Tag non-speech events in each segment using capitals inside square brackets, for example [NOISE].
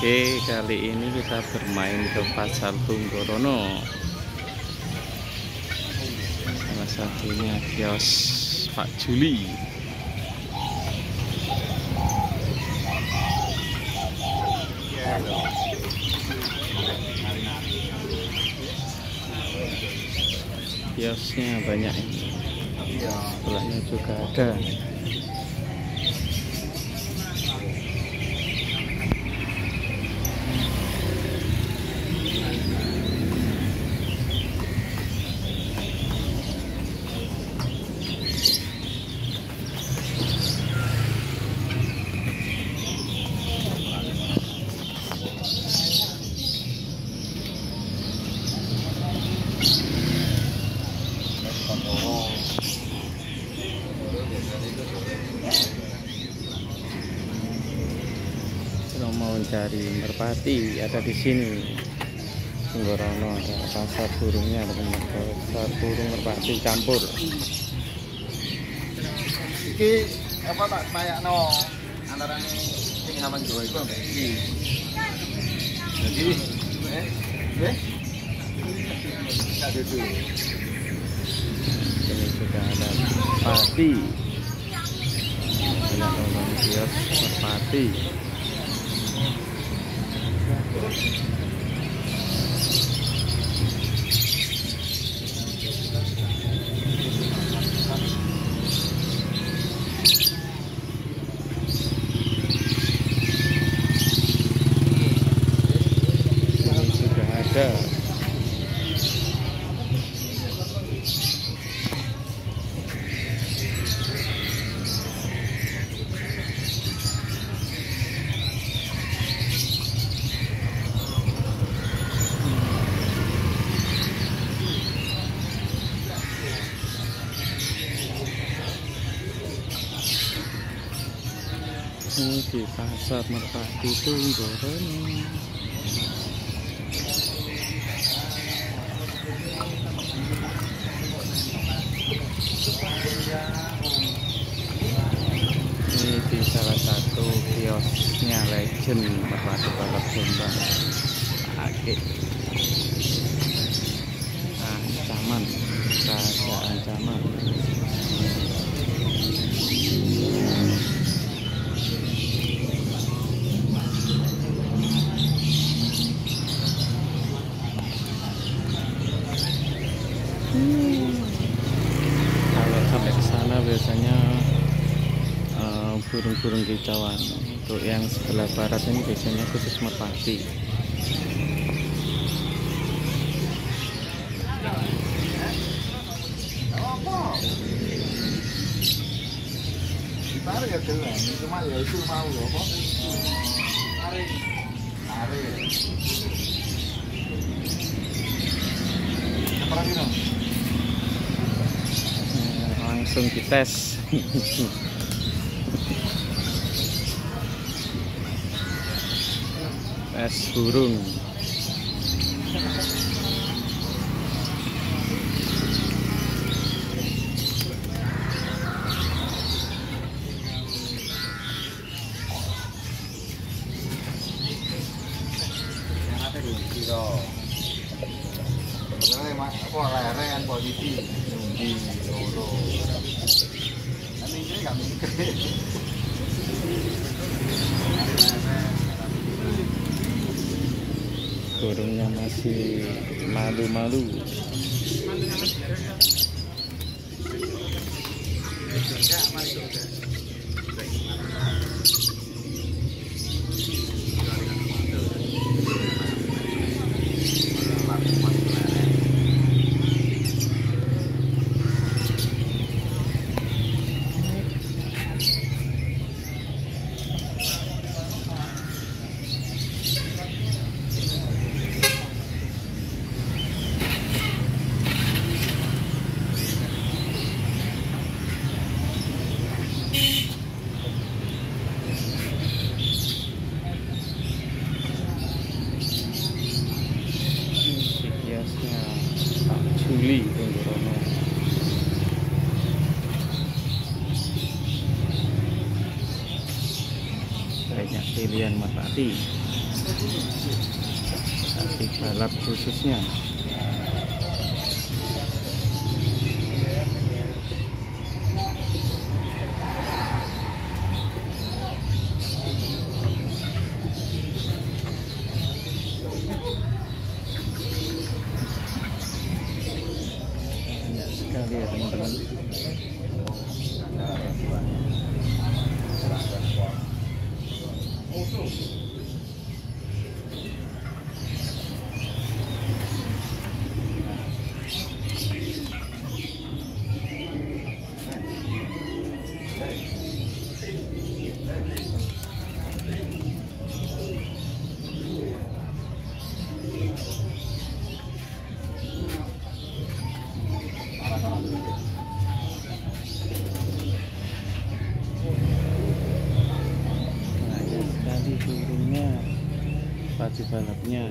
Oke, kali ini kita bermain ke Pasar Tunggorono. Salah satunya kios Pak Juli. Kiosnya banyak ini. Sebelahnya juga ada. Kalau mau cari merpati ada di sini. Tunggorono ada pasar burungnya ada pasar burung merpati campur. iki apa tak bayakno antarane sing Haman Jawa iku ambek iki. Jadi eh eh. Ini juga ada merpati. Banyak nonton kios merpati. Ini ini di pasar merpati Tunggorono. Ini di salah satu kiosnya legend merpati balap Jombang. Ake. Ancaman, raja ancaman. kalau sampai ke sana biasanya burung-burung kicauan untuk yang sebelah barat ini biasanya khusus merpati ya gelem, cuma ya itu mau lho apa? Tarik. Tarik. Apa lagi dong? Langsung dites [LAUGHS] tes burung. Kan nggak mikir. Burungnya masih malu-malu Ini kiosnya Pak Juli Tunggorono pilihan merpati sapi balap khususnya banyak sekali ya teman-teman banyak sekali burungnya sepatu balapnya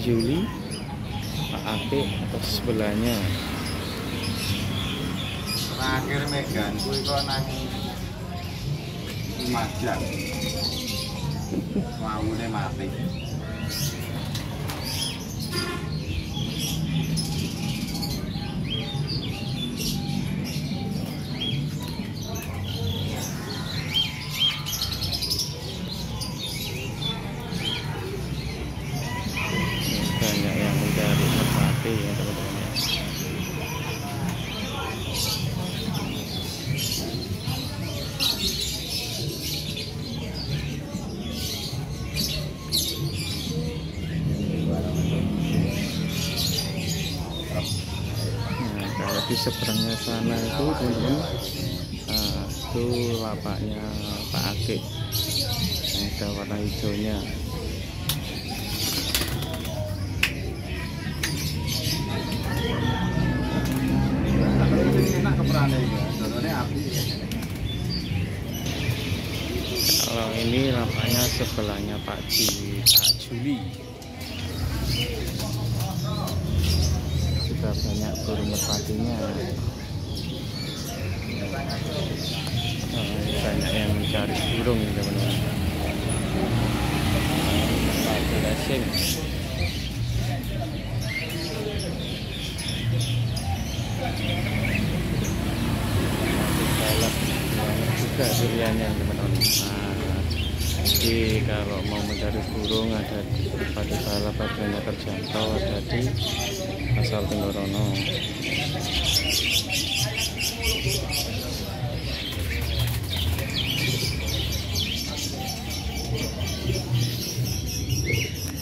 Yuli, Pak Ake atau sebelahnya. Terakhir Megan kuwi kok nang Lumajang. Maune mati. Di seberangnya sana itu teman-teman nah, itu lapaknya Pak Ake. Yang ada warna hijaunya. Kalau ini lapaknya sebelahnya Pak Ji Pak Juli juga banyak burung merpatinya. Oh, banyak yang mencari burung teman-teman. Merpati balap banyak juga duriannya teman-teman. Nah, jadi kalau mau mencari burung ada di Padi Balap harganya terjangkau ada di Asal Tenggorono.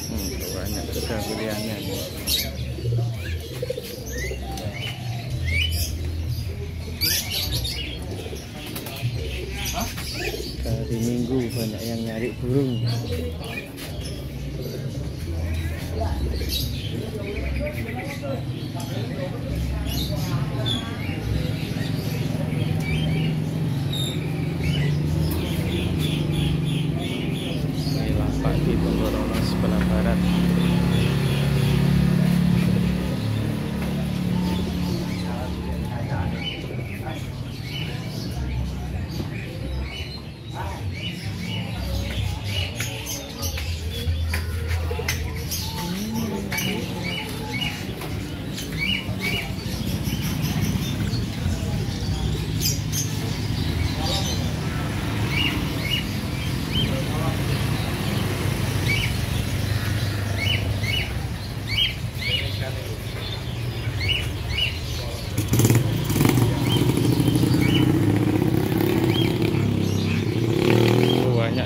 Hmm, banyak juga pilihannya nih. hari minggu banyak yang nyari burung ini lapak di Tenggorono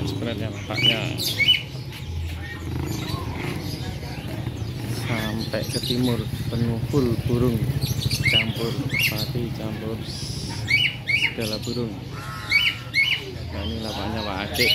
sebenarnya makanya sampai ke timur penuh full burung. Campur pati campur segala burung. Nah ini lapaknya Pak Acik